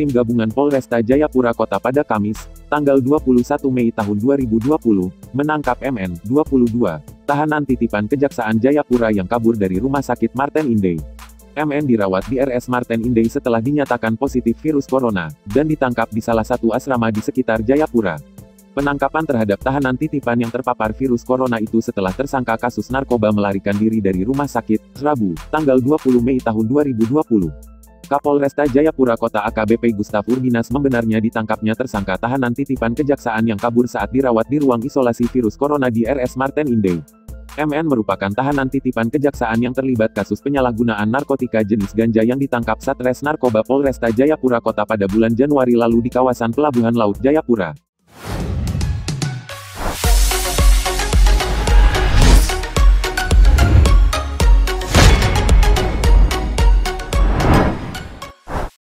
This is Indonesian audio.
Tim gabungan Polresta Jayapura Kota pada Kamis, tanggal 21 Mei tahun 2020, menangkap MN, 22, tahanan titipan Kejaksaan Jayapura yang kabur dari Rumah Sakit Marten Indey. MN dirawat di RS Marten Indey setelah dinyatakan positif virus corona, dan ditangkap di salah satu asrama di sekitar Jayapura. Penangkapan terhadap tahanan titipan yang terpapar virus corona itu setelah tersangka kasus narkoba melarikan diri dari rumah sakit, Rabu, tanggal 20 Mei tahun 2020. Kapolresta Jayapura Kota AKBP Gustaf Urbinas membenarnya ditangkapnya tersangka tahanan titipan kejaksaan yang kabur saat dirawat di ruang isolasi virus corona di RS Martin Indey. MN merupakan tahanan titipan kejaksaan yang terlibat kasus penyalahgunaan narkotika jenis ganja yang ditangkap Satres Narkoba Polresta Jayapura Kota pada bulan Januari lalu di kawasan Pelabuhan Laut Jayapura.